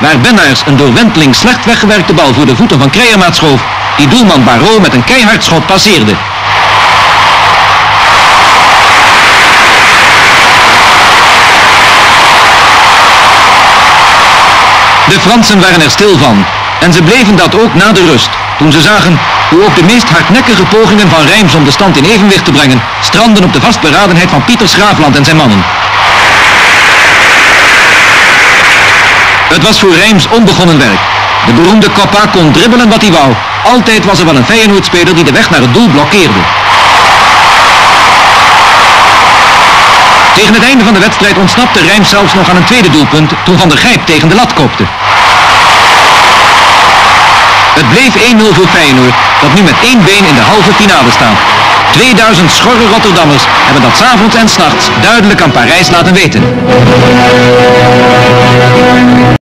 Waar Bennaars een door Wentling slecht weggewerkte bal voor de voeten van Kreijermaat schoof, die doelman Barreau met een keihard schot passeerde. De Fransen waren er stil van en ze bleven dat ook na de rust, toen ze zagen hoe ook de meest hardnekkige pogingen van Rijms om de stand in evenwicht te brengen, stranden op de vastberadenheid van Pieter Schraafland en zijn mannen. Het was voor Rijms onbegonnen werk. De beroemde Coppa kon dribbelen wat hij wou. Altijd was er wel een Feyenoord-speler die de weg naar het doel blokkeerde. Tegen het einde van de wedstrijd ontsnapte Rijms zelfs nog aan een tweede doelpunt toen Van der Gijp tegen de lat kopte. Het bleef 1-0 voor Feyenoord, dat nu met één been in de halve finale staat. 2000 schorre Rotterdammers hebben dat s'avonds en s'nachts duidelijk aan Parijs laten weten.